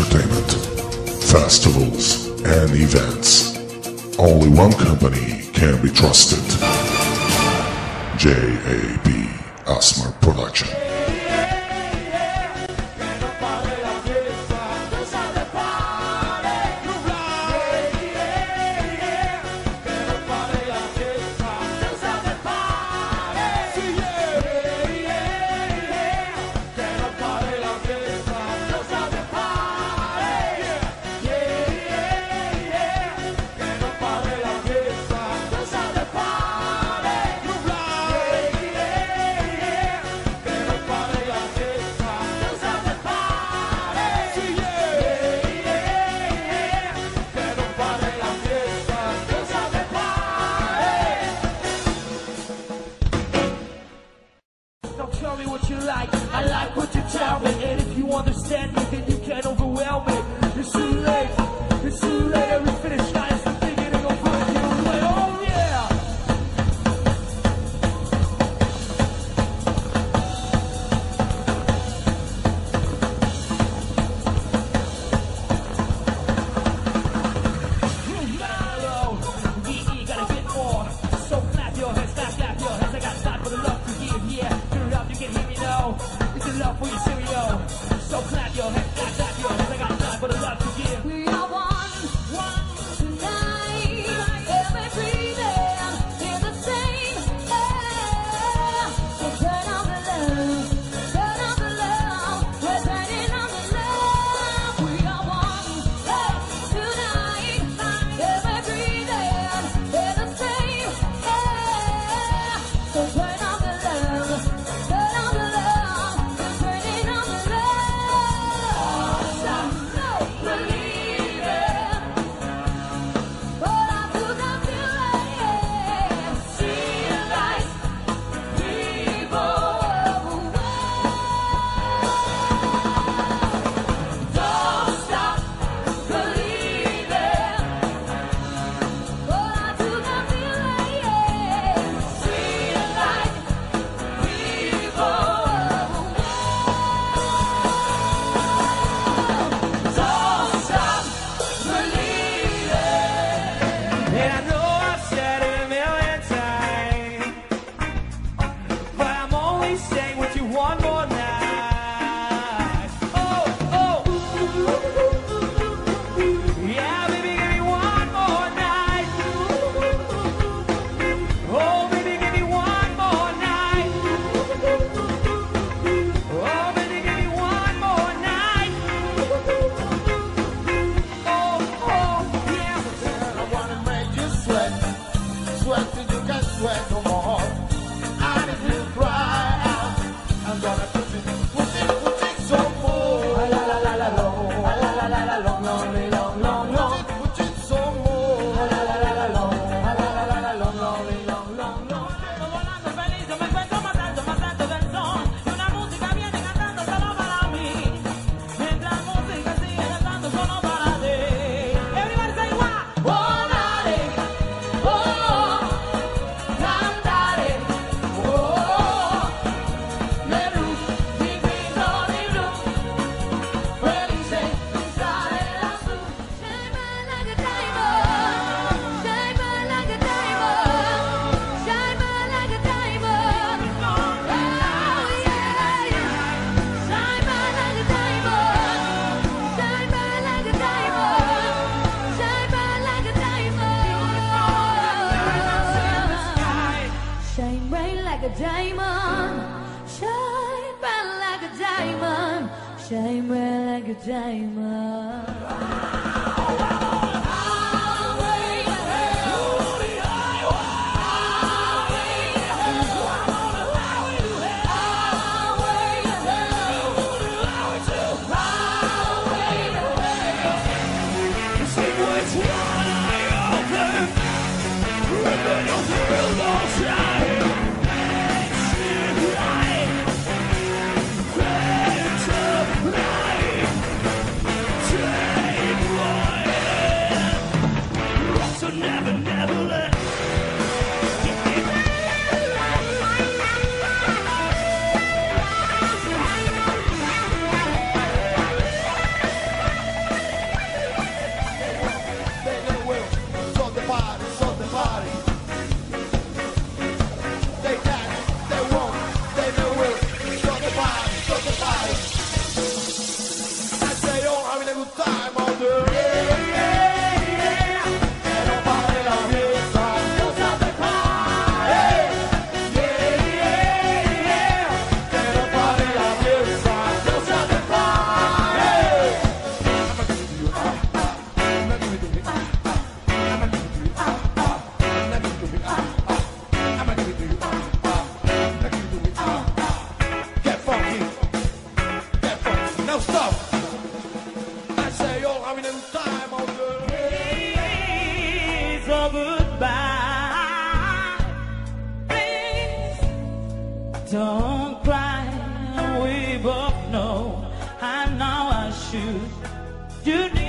entertainment, festivals, and events. Only one company can be trusted. J.A.P. Asmar Production. tell me what you like. I like what you tell me. And if you understand me, then you can overwhelm me. It's too late. It's the love for your cereal. So clap your hands, clap, clap your hands. I got time for the love to give. We are one, one tonight. Every breathing is the same air. So turn on the love, turn on the love. We're turning on the love. We are one, love tonight. Every breathing is the same air. So turn sweat till you. a diamond. Don't of stuff. I say you're having a time out there. Days of goodbye. Please don't cry. We both know I know I should. You